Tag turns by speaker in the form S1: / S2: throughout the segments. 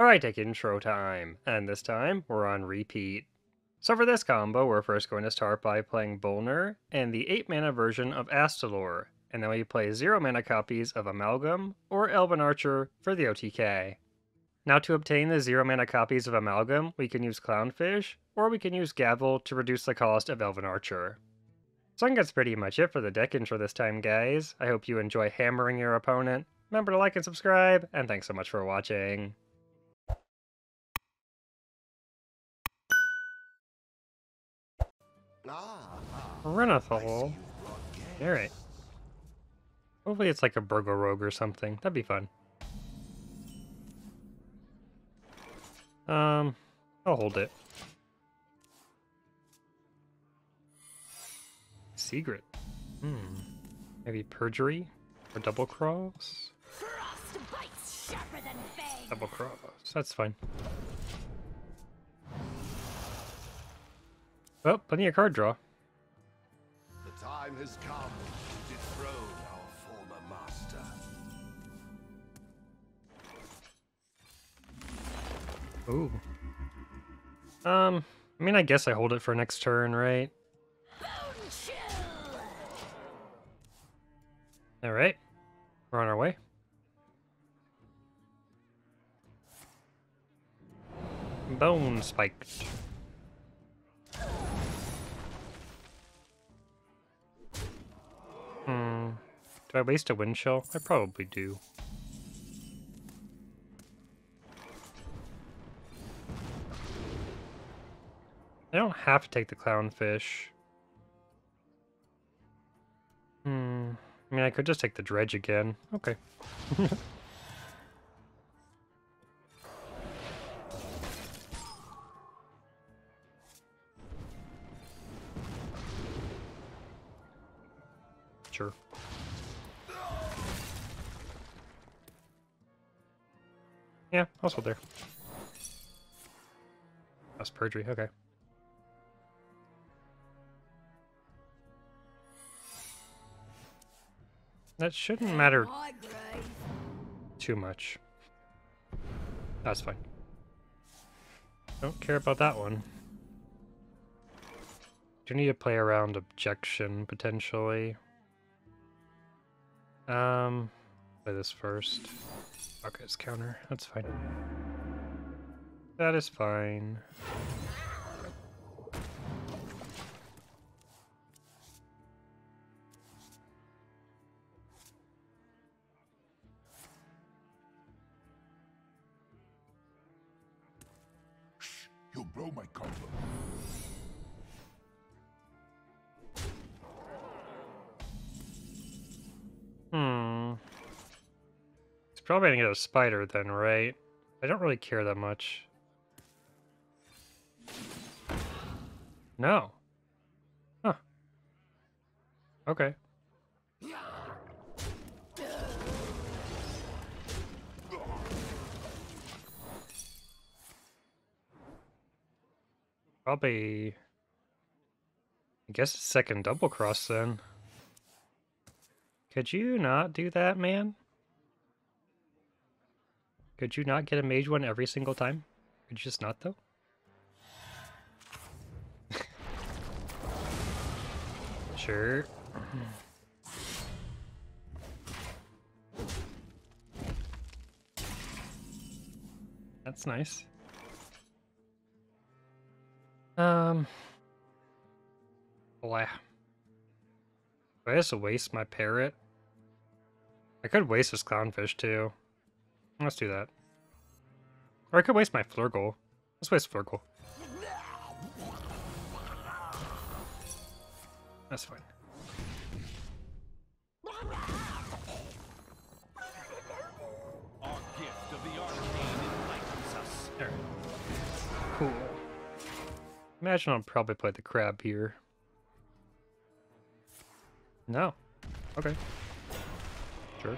S1: Alright, take intro time, and this time we're on repeat. So for this combo, we're first going to start by playing Bolner and the 8 mana version of Astalor, and then we play 0 mana copies of Amalgam or Elven Archer for the OTK. Now to obtain the 0 mana copies of Amalgam, we can use Clownfish, or we can use Gavel to reduce the cost of Elven Archer. So I think that's pretty much it for the deck intro this time, guys. I hope you enjoy hammering your opponent. Remember to like and subscribe, and thanks so much for watching. Renathal. Alright. Hopefully it's like a Burgle Rogue or something. That'd be fun. Um, I'll hold it. Secret. Hmm. Maybe Perjury? Or Double Cross? Double Cross. That's fine. Well, plenty of card draw.
S2: The time has come to dethrone our former master.
S1: Ooh. Um, I mean, I guess I hold it for next turn, right? Alright. We're on our way. Bone spiked. Do I waste a Windchill? I probably do. I don't have to take the clownfish. Hmm. I mean, I could just take the dredge again. Okay. sure. Yeah, also there. That's perjury, okay. That shouldn't matter too much. That's fine. Don't care about that one. Do you need to play around objection, potentially. Um, play this first. It's counter. That's fine. That is fine. Probably gonna get a spider then, right? I don't really care that much. No. Huh. Okay. Probably... I guess second double cross then. Could you not do that, man? Could you not get a mage one every single time? Could you just not, though? sure. That's nice. Um. Boy. Do I just waste my parrot? I could waste this clownfish too. Let's do that. Or I could waste my Flurgl. Let's waste Flurgl. That's fine. Imagine I'll probably play the crab here. No. Okay. Sure.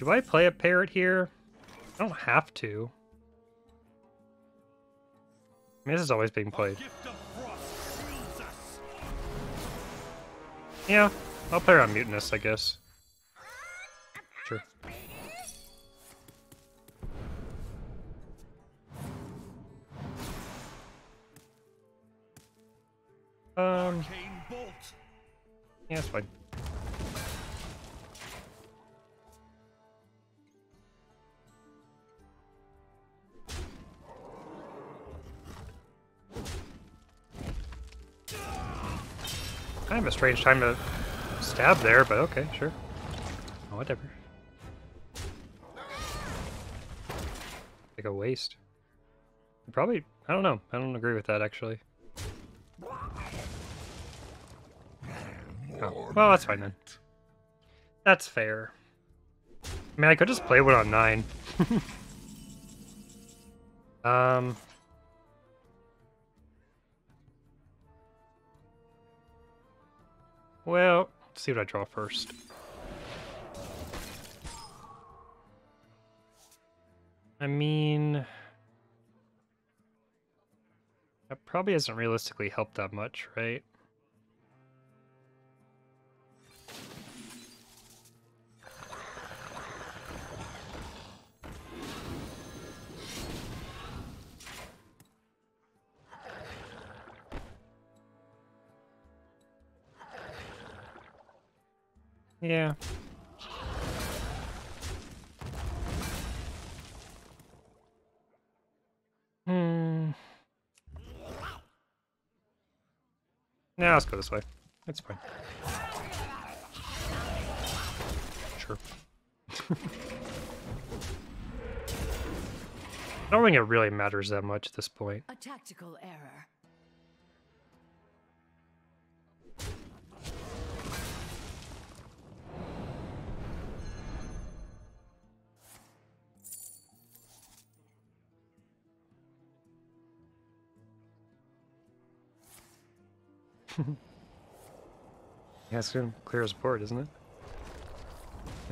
S1: Do I play a parrot here? I don't have to. I mean, this is always being played. Yeah, I'll play around Mutinous, I guess. Sure. Um... Yeah, that's fine. Kind of a strange time to stab there, but okay, sure. Oh, whatever. Like a waste. Probably, I don't know. I don't agree with that, actually. Oh, well, that's fine then. That's fair. I mean, I could just play one on 9. um... Well, see what I draw first. I mean... That probably hasn't realistically helped that much, right? Yeah. Hmm. Yeah, let's go this way. It's fine. Sure. I don't think it really matters that much at this point.
S3: A tactical error.
S1: Yeah, it's gonna clear his board, isn't it?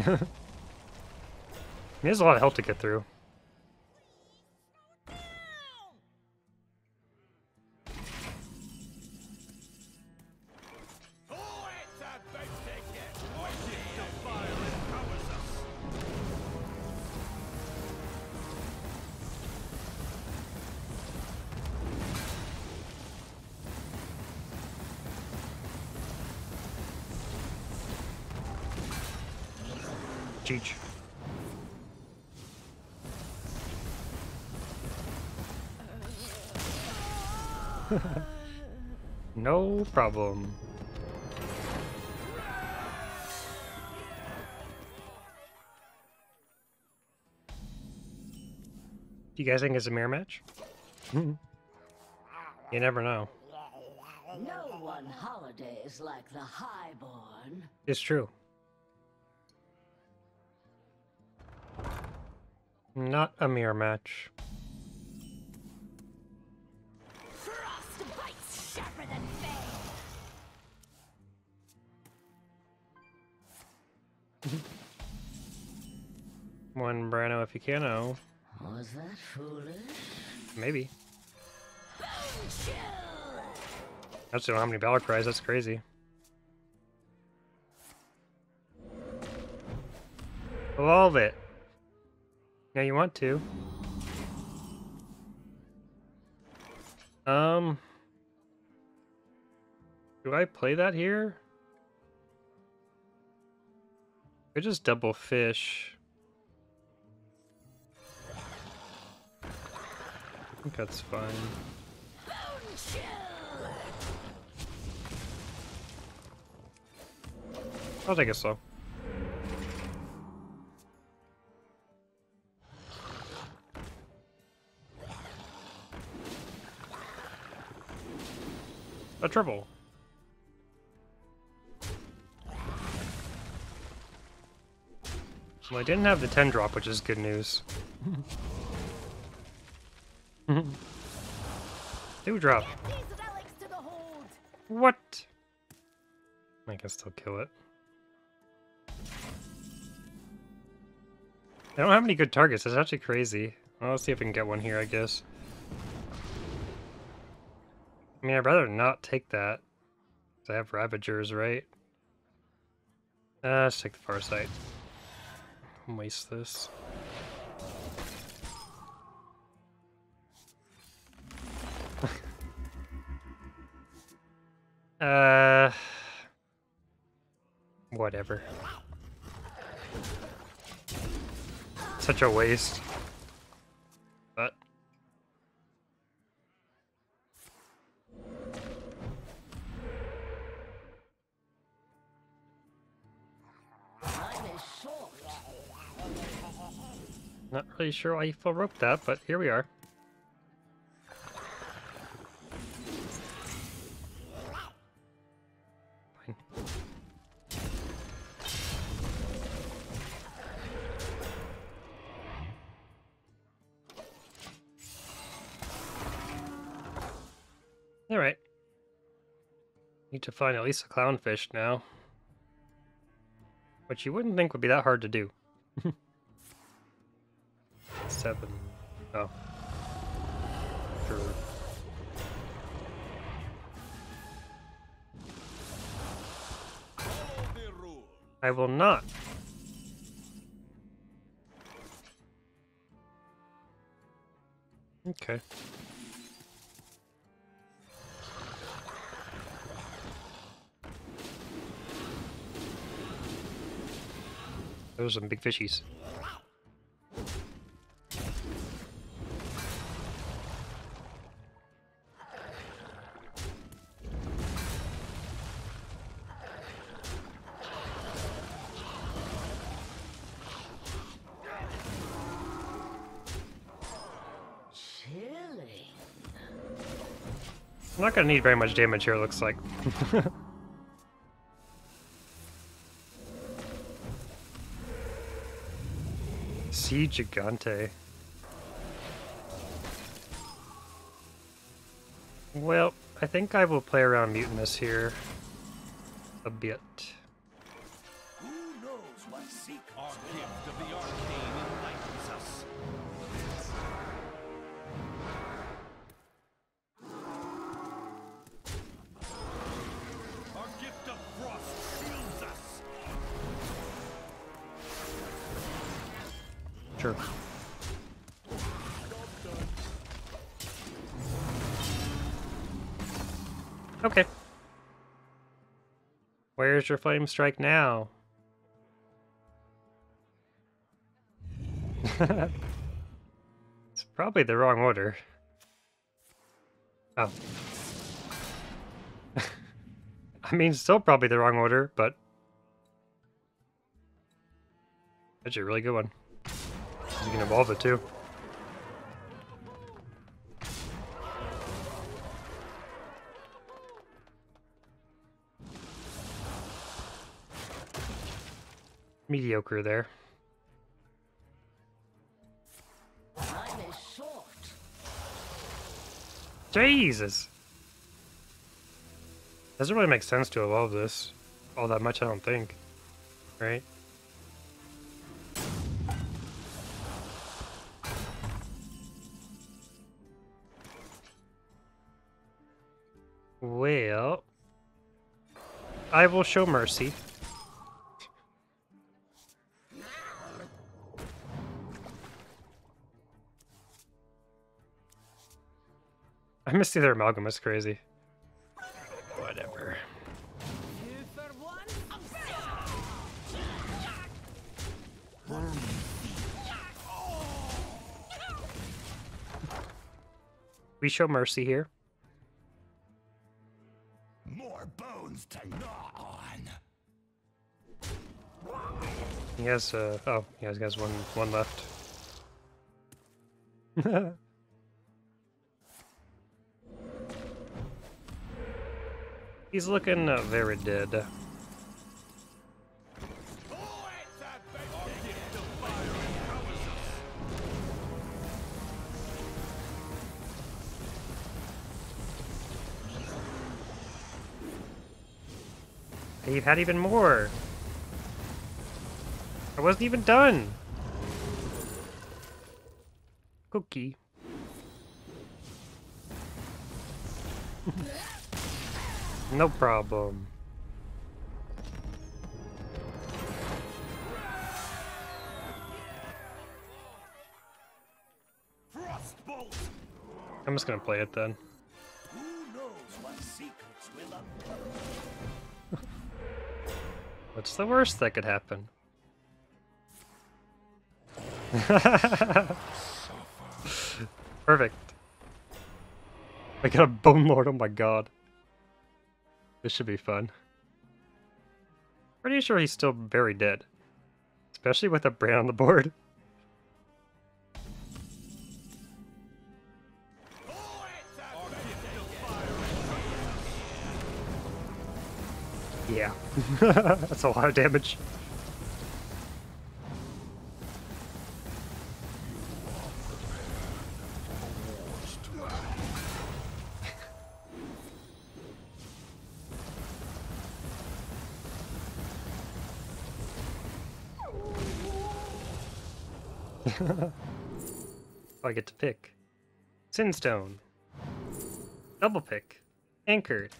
S1: he has a lot of help to get through. Cheech. no problem. Do you guys think it's a mirror match? you never know.
S3: No one holidays like the highborn.
S1: It's true. Not a mirror match.
S3: Frostbite's sharper than fang.
S1: One Brano if you can, oh.
S3: Was that foolish?
S1: Maybe.
S3: Bone chill.
S1: I just don't know how many battle cries, that's crazy. Love it. Yeah, you want to. Um... Do I play that here? I just double fish. I think that's fine. I'll take it slow. A triple. Well, I didn't have the 10 drop, which is good news. Two drop.
S3: These relics to the hold.
S1: What? I can still kill it. I don't have any good targets. That's actually crazy. Well, let's see if we can get one here, I guess. I mean, I'd rather not take that. I have Ravagers, right? Uh, let's take the far sight. Waste this. uh... Whatever. Such a waste. Not really sure why you full rope that, but here we are. Fine. Alright. Need to find at least a clownfish now. Which you wouldn't think would be that hard to do. Seven. Oh. Sure. I will not. Okay. Those are some big fishies. I'm not gonna need very much damage here, it looks like. Sea Gigante. Well, I think I will play around Mutinous here a bit. Sure. Okay. Where's your flame strike now? it's probably the wrong order. Oh. I mean, still probably the wrong order, but... That's a really good one. You can evolve it too. Mediocre there.
S3: Time is short.
S1: Jesus! Doesn't really make sense to evolve this all that much, I don't think. Right? Well, I will show mercy. I miss the other amalgam, it's crazy. Whatever. We show mercy here. He has uh oh, he has, he one one left. He's looking uh, very dead. He had even more. I wasn't even done. Cookie. no problem. I'm just gonna play it then. What's the worst that could happen? Perfect. I got a Bone Lord, oh my god. This should be fun. Pretty sure he's still very dead. Especially with a Brann on the board. Yeah. That's a lot of damage. I get to pick. Sinstone. Double pick. Anchored.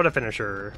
S1: What a finisher.